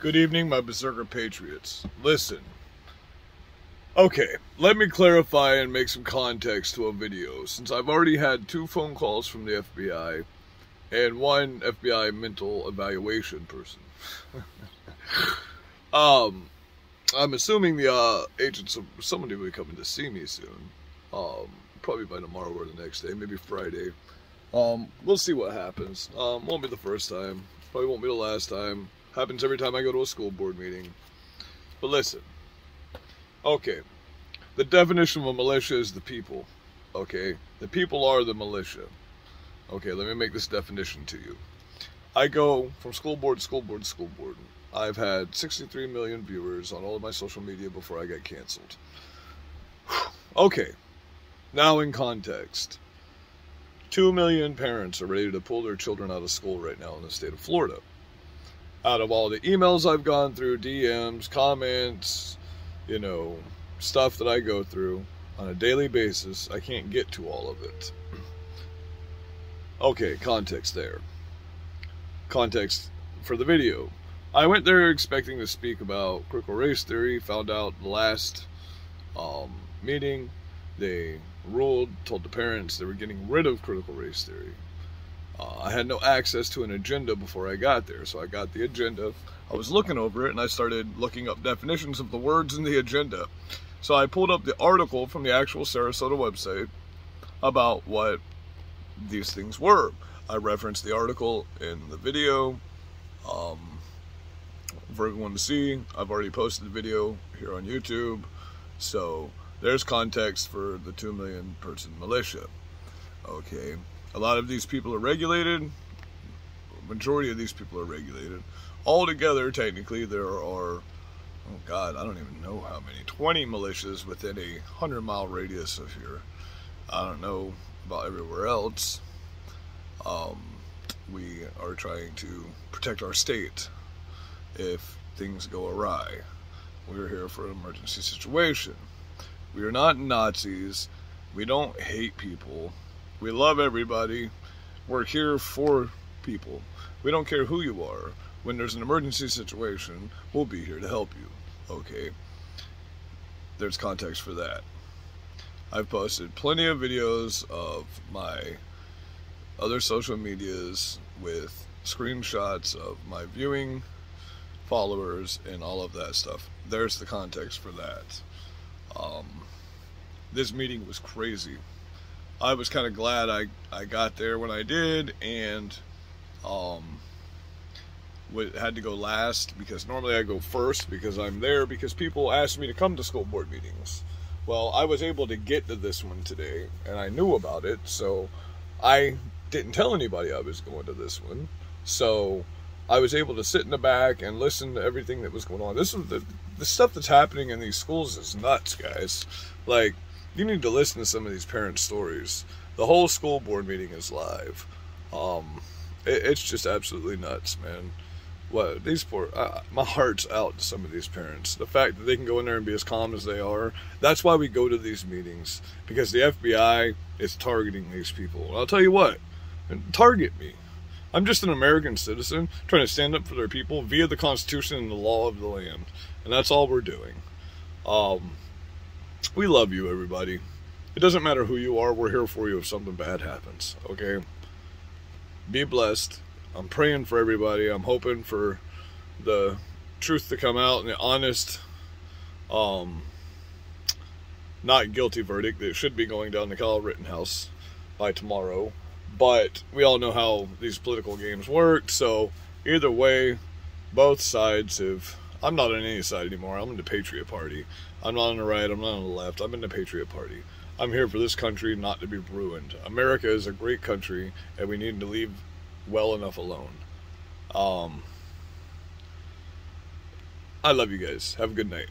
Good evening, my Berserker Patriots. Listen. Okay, let me clarify and make some context to a video, since I've already had two phone calls from the FBI and one FBI mental evaluation person. um, I'm assuming the uh, agents, of, somebody will be coming to see me soon. Um, probably by tomorrow or the next day, maybe Friday. Um, we'll see what happens. Um, won't be the first time. Probably won't be the last time. Happens every time I go to a school board meeting. But listen. Okay. The definition of a militia is the people. Okay? The people are the militia. Okay, let me make this definition to you. I go from school board to school board to school board. I've had 63 million viewers on all of my social media before I got canceled. okay, now in context. Two million parents are ready to pull their children out of school right now in the state of Florida out of all the emails I've gone through, DMs, comments, you know, stuff that I go through on a daily basis, I can't get to all of it. Okay, context there. Context for the video. I went there expecting to speak about critical race theory, found out the last um, meeting they ruled, told the parents they were getting rid of critical race theory. Uh, I had no access to an agenda before I got there, so I got the agenda. I was looking over it and I started looking up definitions of the words in the agenda. So I pulled up the article from the actual Sarasota website about what these things were. I referenced the article in the video um, for everyone to see. I've already posted the video here on YouTube, so there's context for the 2 million person militia. Okay, a lot of these people are regulated. Majority of these people are regulated. Altogether, technically, there are, oh God, I don't even know how many, 20 militias within a 100 mile radius of here. I don't know about everywhere else. Um, we are trying to protect our state if things go awry. We're here for an emergency situation. We are not Nazis. We don't hate people. We love everybody. We're here for people. We don't care who you are. When there's an emergency situation, we'll be here to help you. Okay? There's context for that. I've posted plenty of videos of my other social medias with screenshots of my viewing followers and all of that stuff. There's the context for that. Um, this meeting was crazy. I was kind of glad I, I got there when I did and um, had to go last because normally I go first because I'm there because people ask me to come to school board meetings. Well, I was able to get to this one today and I knew about it, so I didn't tell anybody I was going to this one. So I was able to sit in the back and listen to everything that was going on. This is the the stuff that's happening in these schools is nuts, guys. Like you need to listen to some of these parents' stories. The whole school board meeting is live. Um, it, it's just absolutely nuts, man. What these poor, uh, my heart's out to some of these parents. The fact that they can go in there and be as calm as they are. That's why we go to these meetings because the FBI is targeting these people. And I'll tell you what, target me. I'm just an American citizen trying to stand up for their people via the Constitution and the law of the land, and that's all we're doing. Um, we love you, everybody. It doesn't matter who you are, we're here for you if something bad happens, okay? Be blessed. I'm praying for everybody. I'm hoping for the truth to come out and the honest, um, not guilty verdict that should be going down to Kyle Rittenhouse by tomorrow. But we all know how these political games work, so either way, both sides have I'm not on any side anymore. I'm in the Patriot Party. I'm not on the right. I'm not on the left. I'm in the Patriot Party. I'm here for this country not to be ruined. America is a great country, and we need to leave well enough alone. Um, I love you guys. Have a good night.